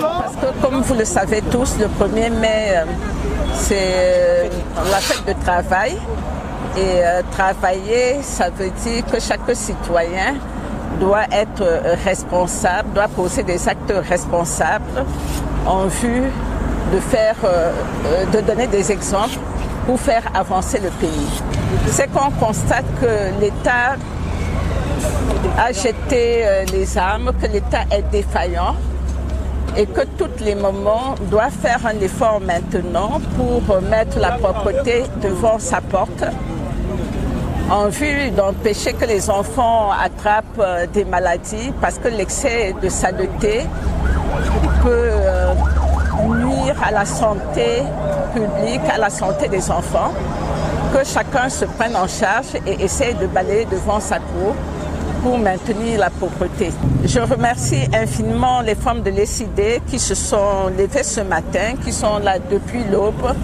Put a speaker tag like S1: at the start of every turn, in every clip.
S1: parce que comme vous le savez tous le 1er mai euh, c'est euh, la fête de travail et euh, travailler ça veut dire que chaque citoyen doit être responsable doit poser des actes responsables en vue de, faire, euh, euh, de donner des exemples pour faire avancer le pays. C'est qu'on constate que l'État a jeté euh, les armes, que l'État est défaillant et que tous les moments doivent faire un effort maintenant pour mettre la propreté devant sa porte en vue d'empêcher que les enfants attrapent des maladies parce que l'excès de saleté peut nuire à la santé publique, à la santé des enfants, que chacun se prenne en charge et essaye de balayer devant sa cour pour maintenir la pauvreté. Je remercie infiniment les femmes de l'ECID qui se sont levées ce matin, qui sont là depuis l'aube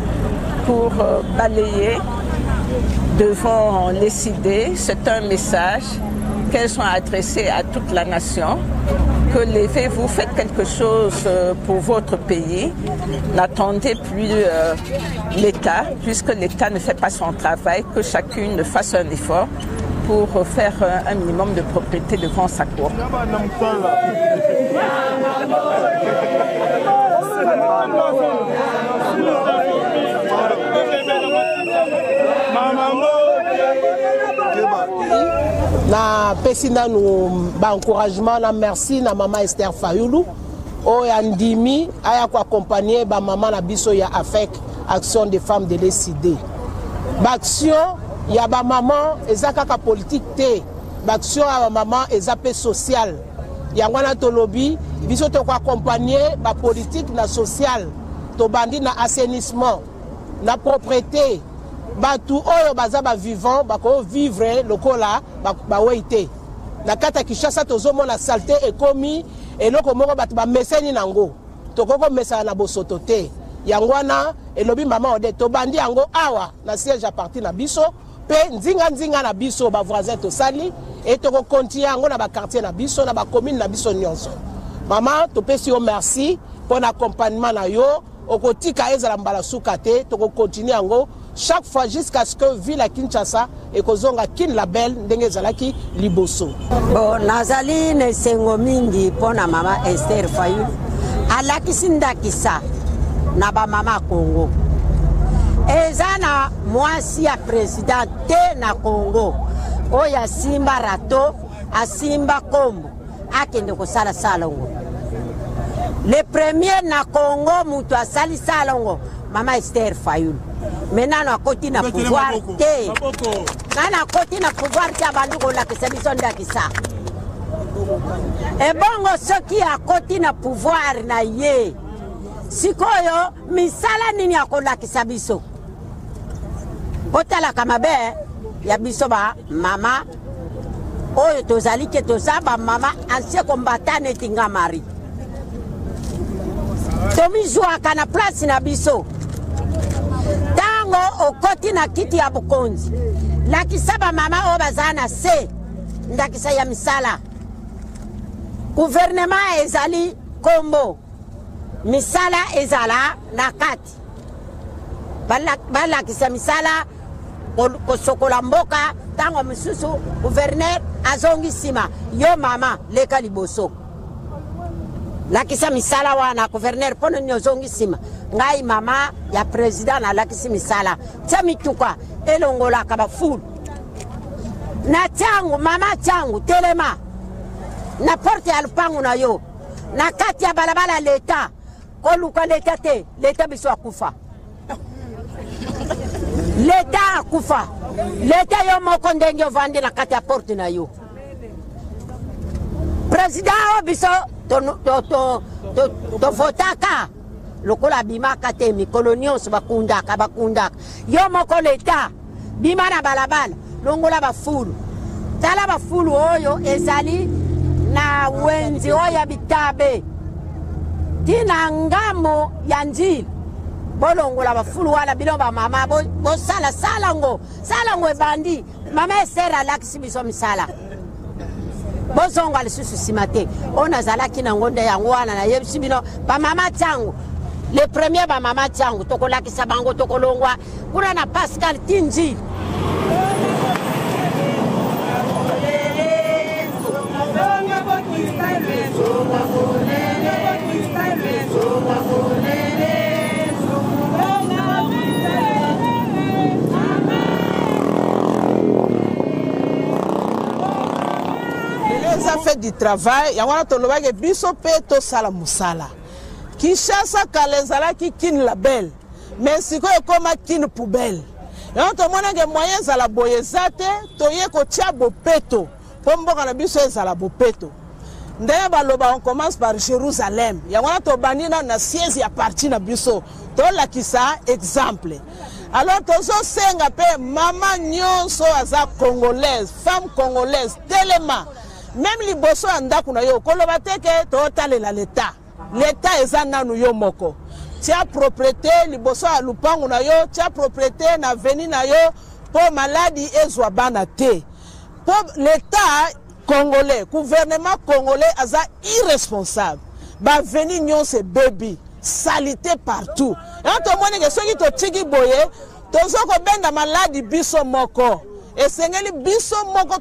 S1: pour euh, balayer devant l'ECID. C'est un message qu'elles ont adressé à toute la nation que vous faites quelque chose euh, pour votre pays, n'attendez plus euh, l'État, puisque l'État ne fait pas son travail, que chacune fasse un effort pour faire euh, un minimum de propriété devant sa cour.
S2: napesi nanu baencouragement na merci na mama ester fayulu oyo andimi aya koaccompagne bamama na biso ya afec Action des femmes de l'ECD. Ba action ya ba maman eza kaka politique te. Ba action ya ba maman eza pe sociale. Yango wana tolobi biso toko accompagner ba politique na sociale. Tobandi na assainissement, na propreté. Batu oyo baza ba vivant bako vivre lokola ba, ba weite. Na kata Kishasa tozomona salte ekomi eloko moko bato bameseni nango. Tokoki komesana na bosoto te. Yango wana, elobi mama Odette, tobandi yango awa na siège ya parti na biso mpe nzinga nzinga na biso ba voisins tosali e tokokontinue yango na bakartier na biso na bakomine na biso nyonso. Mama, topesi yo merci mpo na accompagnement na yo okotika ezala mbala suka te tokokontinue yango chaque fois jusqu'à ce que ville ya kinshasa ekozonga kin label ndenge ezalaki liboso
S3: bo nazali na esengo mingi mpo na mama ester fayulu alakisi ndakisa na bamama congo eza na mwasi ya president te na congo oyo asimba rato asimba kombo akende kosala salongo le premier na congo moto asali salongo mama ester fayulu me nano akoti na pouvoir te nano akoti na pouvoir te abandi kolakisa biso ndakisa ebongo soki akoti na pouvoir na ye sikoyo misala nini akolakisa biso botalaka mabe ya biso ba mama oyo tozali ke toza bamama ansie kombata neti nga mari tomizwaka na place na biso ntango okoti na kiti ya bokonzi lakisa bamama oyo bazala na se ndakisa ya misala guvernema ezali nkombo misala ezala na kati balakisa misala kosokola mboka ntango mosusu guverner azongi nsima yo mama leka liboso lakisa misala wana guverner mpo nini ozongi nsima ngai mama ya president nalakisi misala tia mituka elongolaka bafulu na tiangu mama tiangu telema na porte ya lupangu na yo na kati ya balabala leta Koluka leta te, leta biso akufa. Leta akufa. Leta yo moko ndenge ovandi na kati ya porte na yo. President oyo biso tovotaka lokola abimaka te mikolo nyonso bakundaka bakundaka yo moko leta Bima na balabala, longola bafulu. Tala bafulu oyo ezali na wenzi oyo ya bitabe ti na ngambo ya njili bolongola bafulu wana bino bamama bosalasala ngo sala ngo ebandi mama esere alakisi biso misala bozonga lisusu nsima te oyo nazalaki nango nde yango wana nayebisi bino bamama ntango le premier bamama ntango tokolakisa bango tokolongwa kuna na pascal tinji
S4: eza fait du travail yango wana tolobaki biso mpe tosala mosala kinshasa kala ezalaki kin label mais sikoyo ekoma kin poubelle yango tomonake moyen ezala boye eza te toye kotya bopeto mpo mboka na biso ezala bopeto ndenge baloba on commence par jérusalem yango wana tobandi nano na siège ya parti na biso tolakisa exemple alors tozosenga mpe mama nyonso aza congolaise femme congolaise telema meme liboso ya ndako na yo koloba te ke totalela leta leta eza nanu yo moko tia propriété liboso ya lupangu na yo tia propriété na veni na yo mpo maladi ezwa bana te Po l'etat congolais, gouvernement congolais aza irresponsable. Ba avenues nyonso ebebi, salite partout. Yango tomoni ke soki totiki boye tozokobenda maladi biso moko. Esengeli biso moko